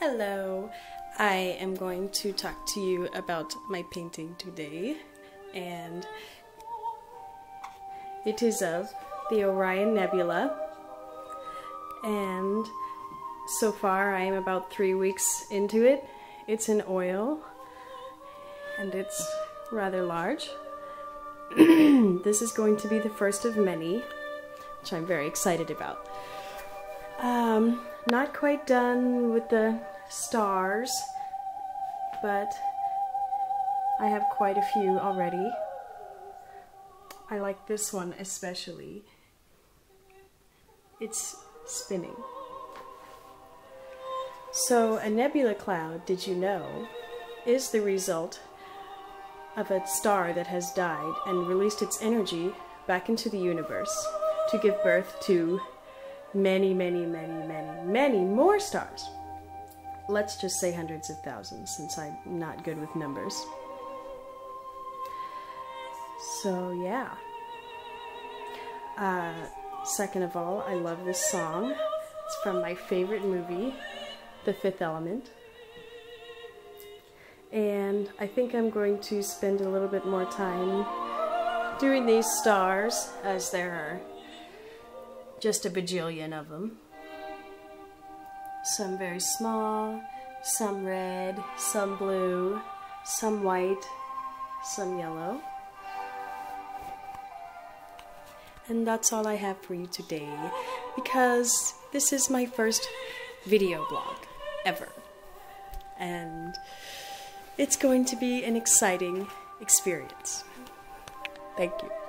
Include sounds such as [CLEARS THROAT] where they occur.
Hello, I am going to talk to you about my painting today, and it is of the Orion Nebula. And so far, I am about three weeks into it. It's in oil, and it's rather large. [CLEARS THROAT] this is going to be the first of many, which I'm very excited about. Um, not quite done with the stars, but I have quite a few already. I like this one especially. It's spinning. So a nebula cloud, did you know, is the result of a star that has died and released its energy back into the universe to give birth to many, many, many, many, many more stars. Let's just say hundreds of thousands since I'm not good with numbers. So, yeah. Uh, second of all, I love this song. It's from my favorite movie, The Fifth Element. And I think I'm going to spend a little bit more time doing these stars, as there are just a bajillion of them. Some very small, some red, some blue, some white, some yellow. And that's all I have for you today because this is my first video blog ever. And it's going to be an exciting experience. Thank you.